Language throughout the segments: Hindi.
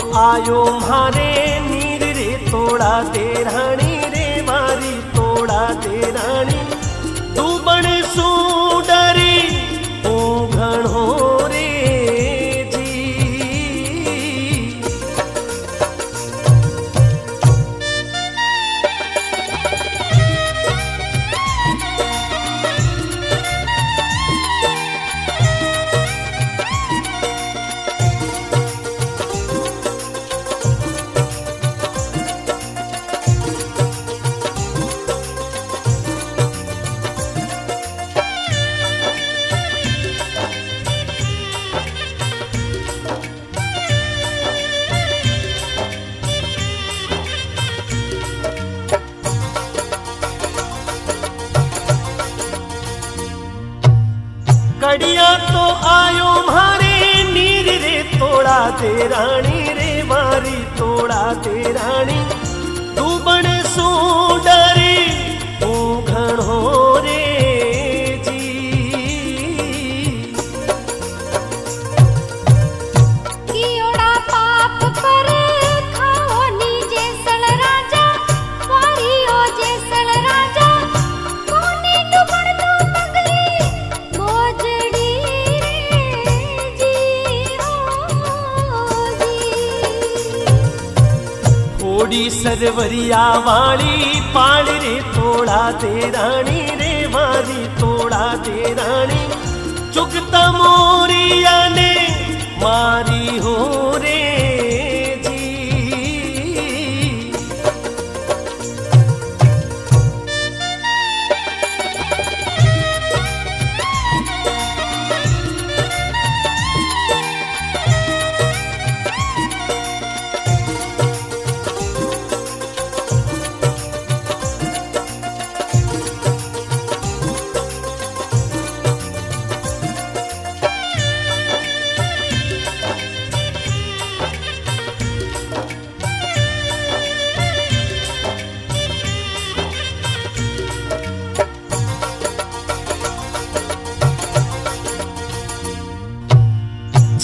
आयो मारे नीर रे तोड़ा दे रानी रे मारी, तोड़ा दे रानी। तू बने सू तोड़ा दे रे मारी तोड़ा दे राणी तू बने सू थोड़ी सरवरिया वाली पाड़ रे तोड़ा दे रानी रे मारी तोड़ा दे रानी। चुगता मोरिया ने मारी हो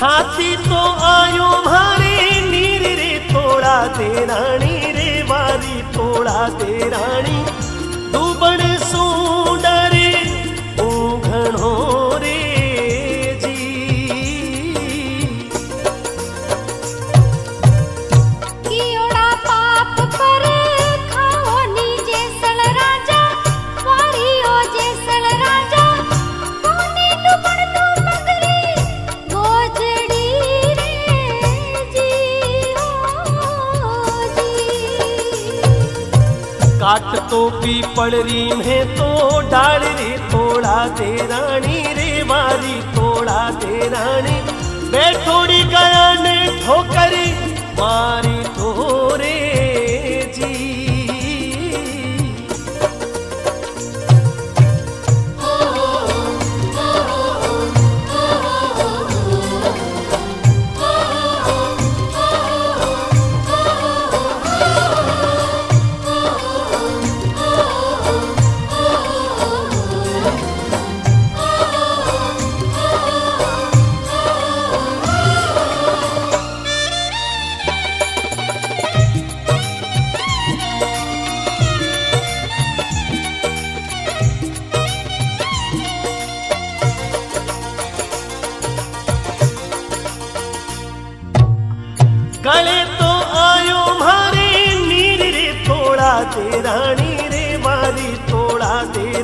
छाती तो आयो मारे नीर रे थोड़ा दे रानी रे, वारी थोड़ा दे रानी तू बण सू तो पीपड़ी में तो डाल रे थोड़ा दे रानी रे मारी थोड़ा दे रानी। बैठोड़ी गया ने ठोकरी मारी तोरे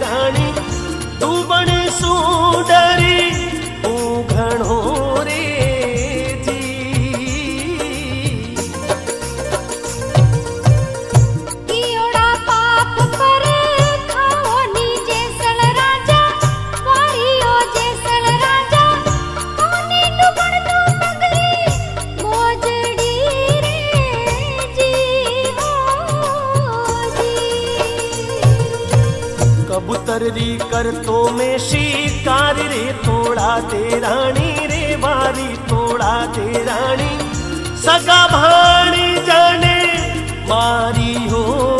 तोड़ा री कर तो में शिकार रे, तोड़ा दे रानी रे मारी तोड़ा दे रानी। सगा भाणी जाने, मारी हो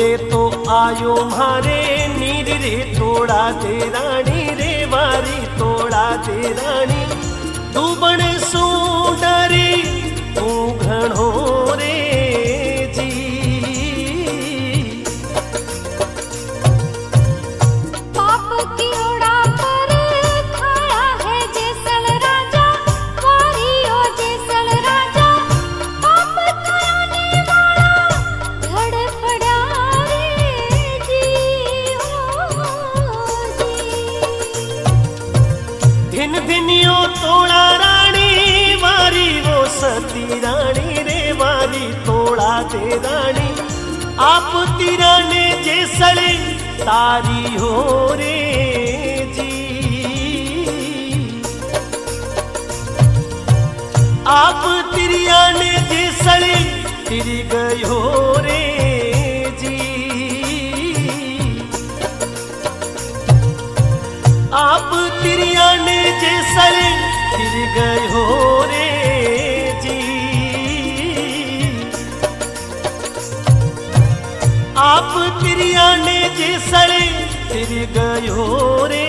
गोदे तो आयो मारे नीर रे, तोड़ा दे रानी रे, वारी तोड़ा दे रानी। तू बने सू डरी, तू घणो तोड़ा रानी, मारी वो सती रानी रे, मारी तोड़ा दे रानी। आप तिराने जैसले तारी हो रे आप तिरियाने जैसले तिर गयो रे जी। आप तिरियाने जैसले तिर हो रे जी। आप तिरियाने सड़े तिर हो रे